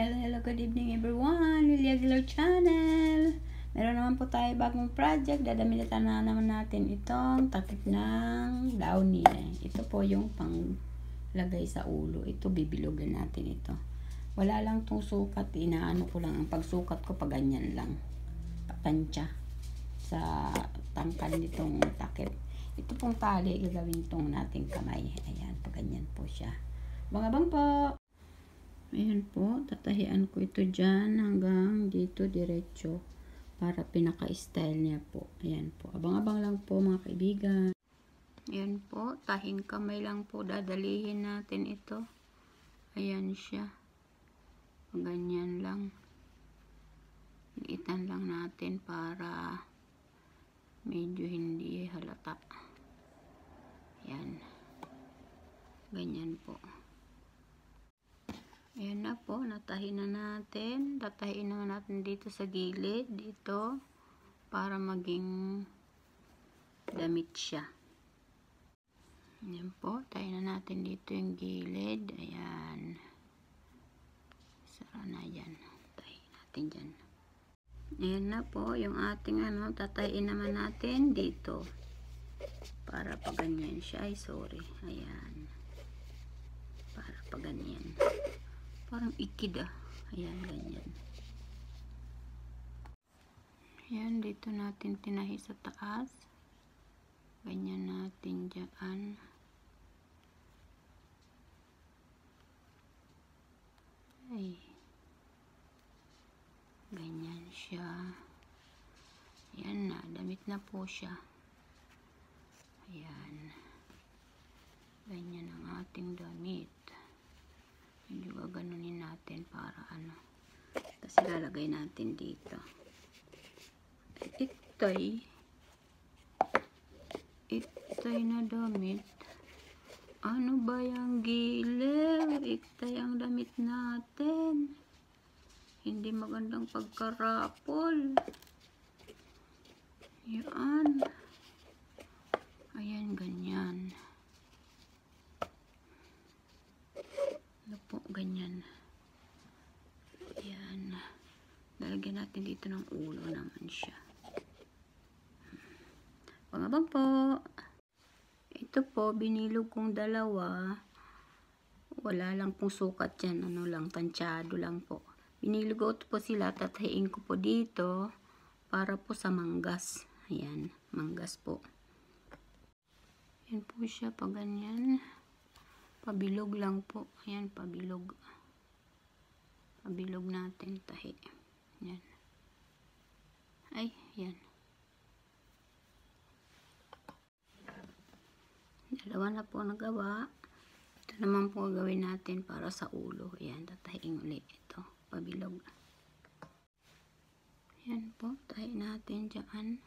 Hello, hello, good evening everyone. Lilia Aguilar Channel. Meron naman po tayo bagong project. Dadamilitan na naman natin itong takip ng downy. Ito po yung panglagay sa ulo. Ito, bibilugan natin ito. Wala lang tong sukat. Inaano ko lang. Ang pagsukat ko, pag ganyan lang. Patansya sa tangkal nitong takip. Ito pong tali, gagawin tong nating kamay. Ayan, pag ganyan po siya. Bangabang po! Ayan po, tatahian ko ito dyan hanggang dito diretso para pinaka-style niya po. Ayan po. Abang-abang lang po mga kaibigan. Ayan po, tahing kamay lang po. Dadalihin natin ito. Ayan siya. Ganyan lang. Iitan lang natin para medyo hindi halata. Ayan. Ganyan po. Ayan na po, natahin na natin. Tatahin na natin dito sa gilid, dito, para maging damit siya. Ayan po, tahin na natin dito yung gilid. Ayan. Sara na yan. Tahin natin dyan. Ayan na po, yung ating ano, tatahin naman natin dito. Para pag ganyan siya. Ay, sorry. Ayan. Para pag ganyan. Parang ikid ah. Ayan, ganyan. Ayan, dito natin tinahi sa taas. Ganyan natin dyan. Ay. Ganyan siya. Ayan na, damit na po siya. Ayan. Ganyan ang ating damit gaganunin natin para ano tapos ilalagay natin dito. Itay. Itay na damit. Ano ba yung giliw itay ang damit natin. Hindi magandang pagkarapol. Yan. Ayan ganyan ano po, ganyan. Ayan. Lalagyan natin dito ng ulo naman siya. Pangabang po. Ito po, binilog kong dalawa. Wala lang pong sukat yan. Ano lang, tansyado lang po. Binilog po sila. Tatahiin ko po dito para po sa manggas. Ayan, manggas po. Yan po siya pag ganyan. Pabilog lang po. Ayan, pabilog. Pabilog natin tahi. Ayan. Ay, yan. Dalawa na po nagawa. Ito naman po gawin natin para sa ulo. Ayan, tatahiin ulit ito. Pabilog. Ayan po, tahi natin dyan.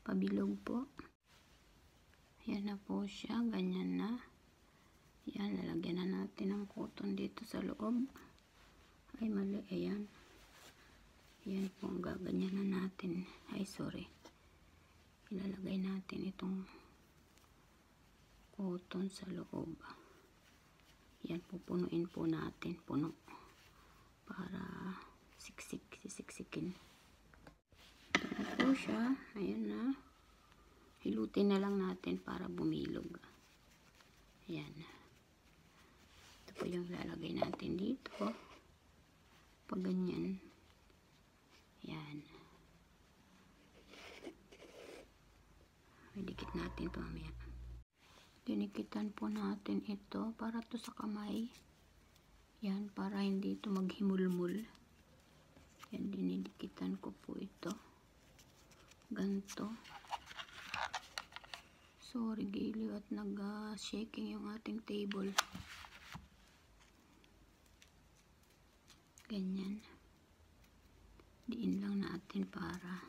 Pabilog po. Ayan na po siya. Ganyan na. Yan, lalagyan na natin ng cotton dito sa loob. Ay, mali. Ayan. Yan po, gaganyan na natin. Ay, sorry. Ilalagay natin itong cotton sa loob. Yan, pupunuin po natin. Puno. Para siksik, sisiksikin. Ito po siya. Ayan na. Hilutin na lang natin para bumilog. Ayan po yung lalagay natin dito. Pag ganyan. Yan. Idikit natin ito mamaya. Dinikitan po natin ito para to sa kamay. Yan, para hindi ito maghimulmul. Yan, dinidikitan ko po ito. Ganto. Sorry, giliw at nag-shaking yung ating table. Ganyan. Diin lang natin para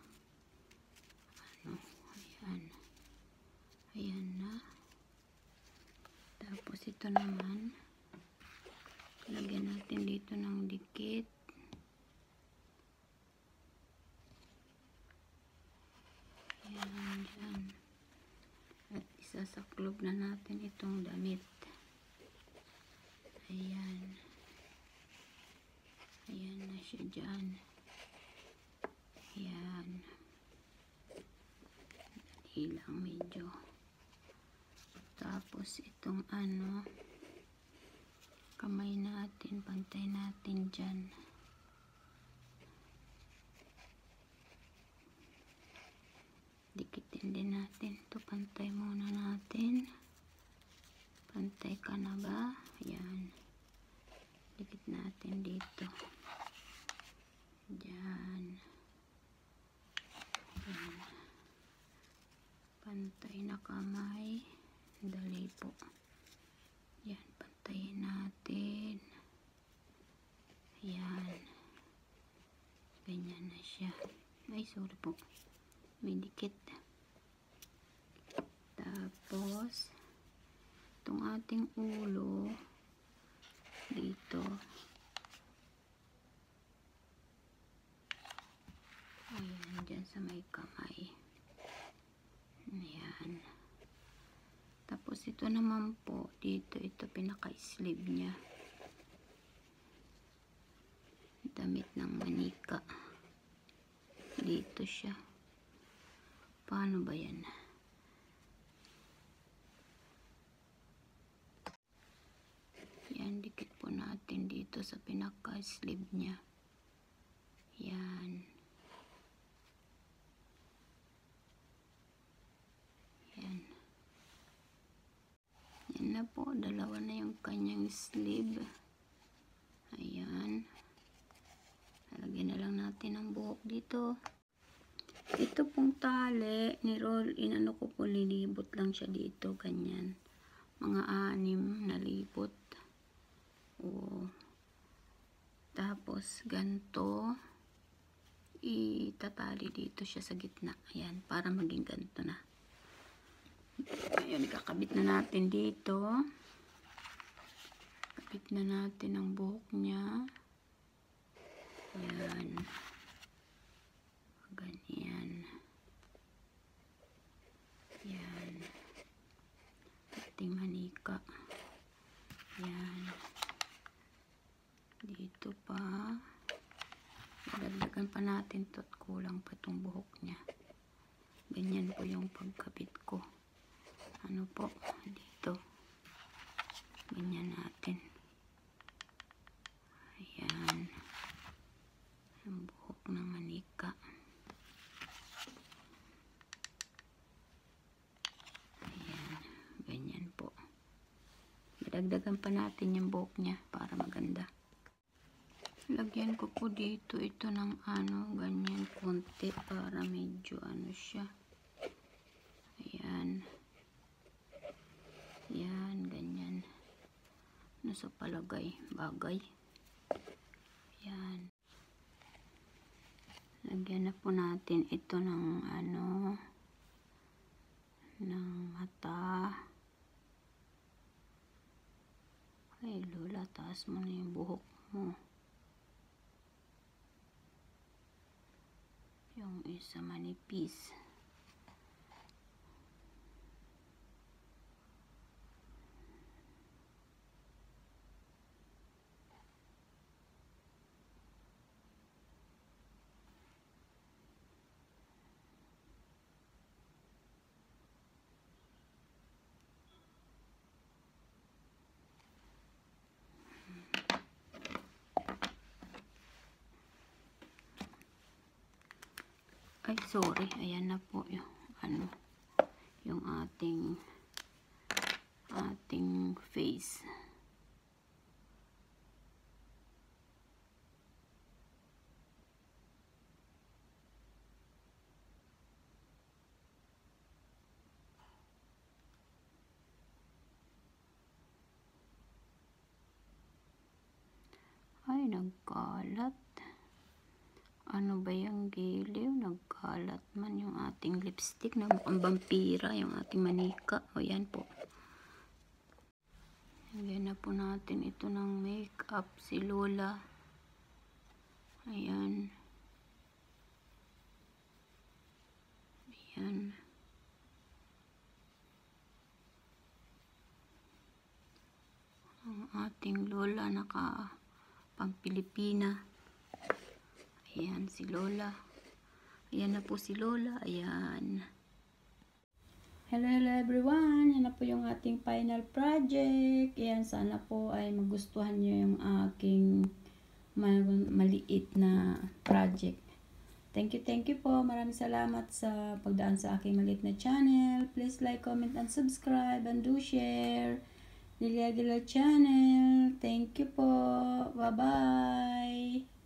ano ayan. Ayan na. Tapos ito naman. Lagyan natin dito ng dikit. Ayan dyan at isasaklob na natin itong damit ayan siya dyan. Yan. Ilang medyo. Tapos itong ano, kamay natin, pantay natin dyan. Dikitin din natin. Ito, pantay muna natin. Pantay ka na ba? Yan. Dikit natin dito. Diyan. Yan. Pantay na kamay. Dali po. Yan, pantayin natin. Yan. Ganyan na siya. Ay, sorry po. May dikit. Tapos, itong ating ulo, dito. Ayan, dyan sa may kamay. Ayan. Tapos, ito naman po, dito, ito pinaka-sleeve niya. Damit ng manika. Dito siya. Paano ba yan? Yan, dikit po natin dito sa pinaka-sleeve niya. Yan. Yan. Yan na po. Dalawa na yung kanyang sleeve. Ayan. Lalagyan na lang natin ang buhok dito. Ito pong tali, ni roll, inano ko po, linibot lang siya dito, ganyan. Mga anim na libot. O, tapos, ganto, itatali dito siya sa gitna. Ayan, para maging ganto na. Ayan, ikakabit na natin dito. Kabit na natin ang buhok niya. Ayan. Ganyan. Yan. Ating manika. Yan. Dito pa. Dagdagan pa natin to at kulang pa itong buhok niya. Ganyan po yung pagkabit ko. Ano po? Dito. Ganyan natin. Ayan. Ang buhok ng manika. Ayan. Ganyan po. Dagdagan pa natin yung buhok niya para maganda. Lagyan ko po dito ito ng ano, ganyan konti para medyo ano siya. Ayan. Ayan, ganyan. Nasa palagay, bagay. Ayan. Lagyan na po natin ito ng ano, ng mata. Ay, Lola, taas mo na yung buhok mo. Yung isa manipis. Ay, sorry. Ayan na po yung ano, yung ating ating face. Ay, nagkalat. Ano ba yung giliw? Nagkalat man yung ating lipstick na mukhang vampira, yung ating manika. O yan po. Lagyan na po natin ito ng makeup si Lola. Ayan. Ayan. Ang ating Lola naka pang Pilipina. Ayan, si Lola. Ayan na po si Lola. Ayan. Hello, hello everyone. Yan na po yung ating final project. Ayan, sana po ay magustuhan nyo yung aking ma- maliit na project. Thank you, thank you po. Maraming salamat sa pagdaan sa aking maliit na channel. Please like, comment, and subscribe, and do share. Lilia Aguilar Channel. Thank you po. Bye-bye.